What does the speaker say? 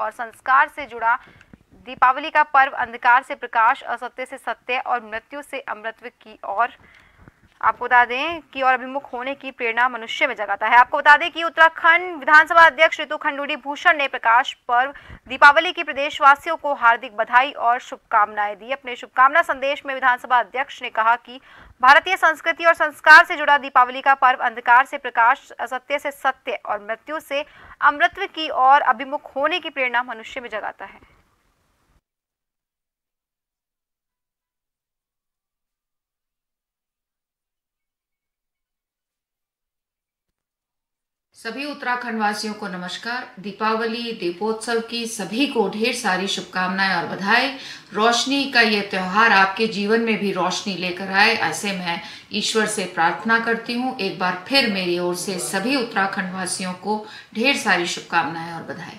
और संस्कार से जुड़ा दीपावली का पर्व अंधकार से प्रकाश, असत्य से सत्य और मृत्यु से अमृत की ओर आपको बता दें कि और अभिमुख होने की प्रेरणा मनुष्य में जगाता है। आपको बता दें कि उत्तराखंड विधानसभा अध्यक्ष ऋतु खंडूरी भूषण ने प्रकाश पर्व, दीपावली की प्रदेशवासियों को हार्दिक बधाई और शुभकामनाएँ दी। अपने शुभकामना संदेश में विधानसभा अध्यक्ष ने कहा कि भारतीय संस्कृति और संस्कार से जुड़ा दीपावली का पर्व अंधकार से प्रकाश, असत्य से सत्य और मृत्यु से अमृत्व की ओर अभिमुख होने की प्रेरणा मनुष्य में जगाता है। सभी उत्तराखंड वासियों को नमस्कार। दीपावली, दीपोत्सव की सभी को ढेर सारी शुभकामनाएँ और बधाई। रोशनी का ये त्यौहार आपके जीवन में भी रोशनी लेकर आए, ऐसे मैं ईश्वर से प्रार्थना करती हूँ। एक बार फिर मेरी ओर से सभी उत्तराखंड वासियों को ढेर सारी शुभकामनाएँ और बधाई।